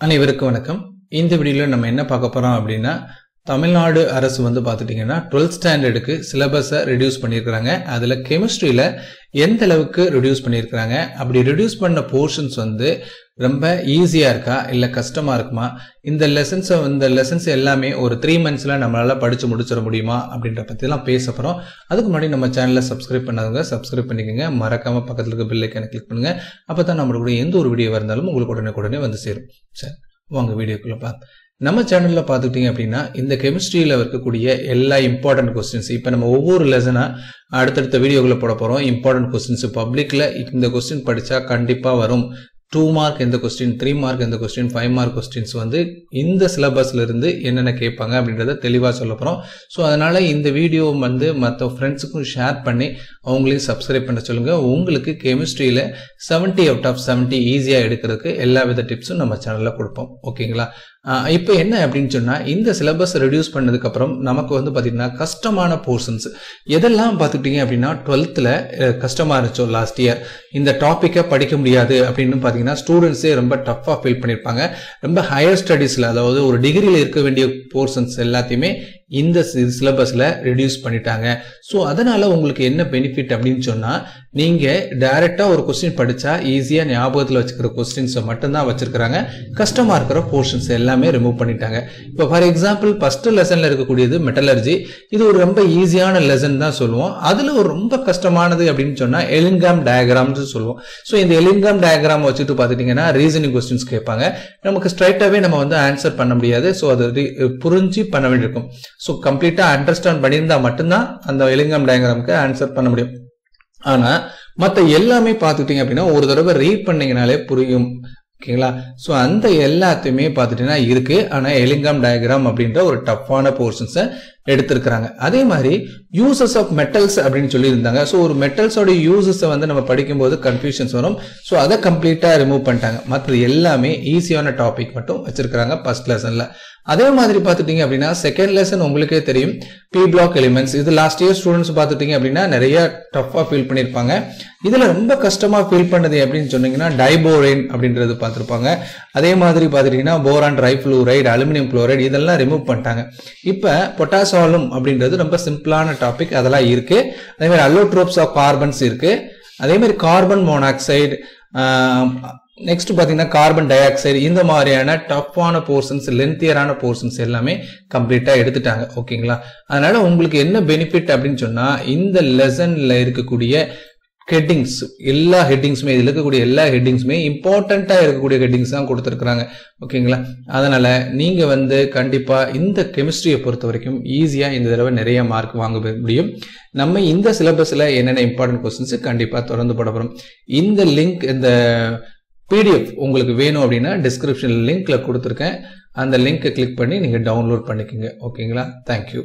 அனைவருக்கும் வணக்கம். இந்த வீடியோவில் நம்ம என்ன பார்க்க போகிறோம் அப்படின்னா தமிழ்நாடு அரசு வந்து பார்த்துட்டிங்கன்னா டுவெல்த் ஸ்டாண்டர்டுக்கு சிலபஸை ரெடியூஸ் பண்ணியிருக்கிறாங்க. அதில் கெமிஸ்ட்ரியில் எந்த அளவுக்கு ரெடியூஸ் பண்ணியிருக்கிறாங்க? அப்படி ரெடியூஸ் பண்ண போர்ஷன்ஸ் வந்து ரொம்ப ஈஸியாக இருக்கா? இல்லை கஷ்டமாக இருக்குமா? இந்த லெசன்ஸை இந்த லெசன்ஸ் எல்லாமே ஒரு த்ரீ மந்த்ஸில் நம்மளால் படித்து முடிச்சிட முடியுமா? அப்படின்ற பற்றிலாம் பேச போகிறோம் அதுக்கு முன்னாடி நம்ம சேனலை சப்ஸ்கிரைப் பண்ணாதவங்க சப்ஸ்கிரைப் பண்ணிக்கோங்க. மறக்காமல் பக்கத்தில் இருக்க பில் கிளிக் பண்ணுங்கள் அப்போ தான் நம்மளுடைய எந்த ஒரு வீடியோ இருந்தாலும் உங்களுக்கு உடனே உடனே வந்து சேரும். சரி வாங்க வீடியோக்குள்ளே பார்த்து நம்ம சேனலில் பார்த்துக்கிட்டிங்க அப்படின்னா இந்த கெமிஸ்ட்ரியில் இருக்கக்கூடிய எல்லா இம்பார்ட்டன்ட் கொஸ்டின்ஸ் இப்போ நம்ம ஒவ்வொரு லெசனாக அடுத்தடுத்த வீடியோக்களை போட போகிறோம் இம்பார்ட்டன்ட் கொஸ்டின்ஸ் பப்ளிக்கில் இந்த கொஸ்டின் படித்தா கண்டிப்பாக வரும். டூ மார்க் எந்த கொஸ்டின் த்ரீ மார்க் எந்த கொஸ்டின் ஃபைவ் மார்க் கொஸ்டின்ஸ் வந்து இந்த சிலபஸ்ல இருந்து என்னென்ன கேட்பாங்க அப்படின்றத தெளிவாக சொல்ல போகிறோம் ஸோ அதனால் இந்த வீடியோ வந்து மற்ற ஃப்ரெண்ட்ஸுக்கும் ஷேர் பண்ணி அவங்களையும் சப்ஸ்கிரைப் பண்ண சொல்லுங்கள் உங்களுக்கு கெமிஸ்ட்ரியில் செவன்ட்டி அவுட் ஆஃப் செவன்ட்டி ஈஸியாக எடுக்கிறதுக்கு எல்லா வித டிப்ஸும் நம்ம சேனலில் கொடுப்போம். ஓகேங்களா? இப்போ என்ன அப்படின்னு சொன்னால் இந்த சிலபஸ் ரெடியூஸ் பண்ணதுக்கப்புறம் நமக்கு வந்து பார்த்திங்கன்னா கஷ்டமான போர்ஷன்ஸ் எதெல்லாம் பார்த்துக்கிட்டிங்க அப்படின்னா டுவெல்த்தில் கஷ்டமாக இருந்துச்சோ லாஸ்ட் இயர் இந்த டாப்பிக்கை படிக்க முடியாது அப்படின்னு பார்த்தீங்கன்னா ஸ்டூடெண்ட்ஸே ரொம்ப டஃப்பாக ஃபீல் பண்ணியிருப்பாங்க ரொம்ப ஹையர் ஸ்டடீஸில் அதாவது ஒரு டிகிரியில் இருக்க வேண்டிய போர்ஷன்ஸ் எல்லாத்தையுமே இந்த சிலபஸில் ரெடியூஸ் பண்ணிட்டாங்க. ஸோ அதனால் உங்களுக்கு என்ன பெனிஃபிட் அப்படின்னு சொன்னால் நீங்கள் டைரெக்டாக ஒரு கொஸ்டின் படித்தா ஈஸியாக ஞாபகத்தில் வச்சுக்கிற கொஸ்டின்ஸை மட்டும்தான் வச்சுருக்கிறாங்க. கஷ்டமாக இருக்கிற போர்ஷன்ஸ் எல்லாமே ரிமூவ் பண்ணிட்டாங்க. இப்போ ஃபார் எக்ஸாம்பிள் ஃபஸ்ட்டு லெசனில் இருக்கக்கூடியது மெட்டலர்ஜி இது ஒரு ரொம்ப ஈஸியான லெசன் தான் சொல்லுவோம். அதில் ஒரு ரொம்ப கஷ்டமானது அப்படின்னு சொன்னால் எலிங்காம் டயக்ராம்னு சொல்லுவோம். ஸோ இந்த எலிங்காம் டயக்ராம் வச்சுட்டு பார்த்துட்டிங்கன்னா ரீசனிங் கொஸ்டின்ஸ் கேட்பாங்க. நமக்கு ஸ்ட்ரைட்டாகவே நம்ம வந்து ஆன்சர் பண்ண முடியாது. ஸோ அது புரிஞ்சு பண்ண வேண்டியிருக்கும். ஸோ கம்ப்ளீட்டாக அண்டர்ஸ்டாண்ட் பண்ணியிருந்தால் மட்டும்தான் அந்த எலிங்கம் டயக்ராமுக்கு ஆன்சர் பண்ண முடியும். ஆனால் மற்ற எல்லாமே பார்த்துக்கிட்டிங்க அப்படின்னா ஒரு தடவை ரீட் பண்ணீங்கனாலே புரியும். ஓகேங்களா? ஸோ அந்த எல்லாத்தையுமே பார்த்துட்டீங்கன்னா இருக்கு. ஆனால் எலிங்காம் டயக்ராம் அப்படின்ற ஒரு டஃப்பான போர்ஷன்ஸை எடுத்திருக்கிறாங்க. அதே மாதிரி யூசஸ் ஆஃப் மெட்டல்ஸ் அப்படின்னு சொல்லியிருந்தாங்க. ஸோ ஒரு மெட்டல்ஸோட யூசஸை வந்து நம்ம படிக்கும்போது கன்ஃபியூஷன்ஸ் வரும். ஸோ அதை கம்ப்ளீட்டாக ரிமூவ் பண்ணிட்டாங்க. மற்றது எல்லாமே ஈஸியான டாபிக் மட்டும் வச்சிருக்கிறாங்க ஃபர்ஸ்ட் லெசனில் அதே மாதிரி பார்த்துட்டீங்க அப்படின்னா செகண்ட் லெசன் உங்களுக்கே தெரியும். பி பிளாக் எலிமெண்ட்ஸ் இது லாஸ்ட் இயர் ஸ்டூடெண்ட்ஸ் பார்த்துட்டீங்க அப்படின்னா நிறைய டஃப்பாக ஃபீல் பண்ணியிருப்பாங்க. இதில் ரொம்ப கஷ்டமாக ஃபீல் பண்ணது அப்படின்னு சொன்னீங்கன்னா டைபோரைன் அப்படின்றது பார்த்துருப்பாங்க. அதே மாதிரி பார்த்துட்டீங்கன்னா போரான் ட்ரைஃப்ளூரைடு அலுமினியம் குளோரைடு இதெல்லாம் ரிமூவ் பண்ணிட்டாங்க. இப்போ பொட்டாசாலும் அப்படின்றது ரொம்ப சிம்பிளான டாபிக் அதெல்லாம் இருக்கு. அதே மாதிரி அல்லோட்ரோப்ஸ் ஆஃப் கார்பன்ஸ் இருக்கு. அதே மாதிரி கார்பன் மோனாக்சைடு நெக்ஸ்ட் பார்த்தீங்கன்னா கார்பன் டை ஆக்சைடு இந்த மாதிரியான டஃப்பான போர்ஷன்ஸ் லென்த்தியரான போர்ஷன்ஸ் எல்லாமே கம்ப்ளீட்டாக எடுத்துட்டாங்க. ஓகேங்களா அதனால உங்களுக்கு என்ன பெனிஃபிட் அப்படின்னு சொன்னால் இந்த லெசனில் இருக்கக்கூடிய ஹெட்டிங்ஸ் எல்லா ஹெட்டிங்ஸுமே இதில் இருக்கக்கூடிய எல்லா ஹெட்டிங்ஸுமே இம்பார்ட்டண்ட்டாக இருக்கக்கூடிய ஹெட்டிங்ஸ் தான் கொடுத்துருக்குறாங்க. ஓகேங்களா? அதனால் நீங்கள் வந்து கண்டிப்பாக இந்த கெமிஸ்ட்ரியை பொறுத்த வரைக்கும் ஈஸியாக இந்த தடவை நிறைய மார்க் வாங்க முடியும். நம்ம இந்த சிலபஸில் என்னென்ன இம்பார்ட்டன்ட் கொஸ்டின்ஸு கண்டிப்பாக தொடர்ந்து போட போகிறோம் இந்த லிங்க் இந்த பிடிஎஃப் உங்களுக்கு வேணும் அப்படின்னா டிஸ்கிரிப்ஷன் லிங்க்கில் கொடுத்துருக்கேன். அந்த லிங்க்கை கிளிக் பண்ணி நீங்கள் டவுன்லோட் பண்ணிக்கோங்க. ஓகேங்களா? தேங்க்யூ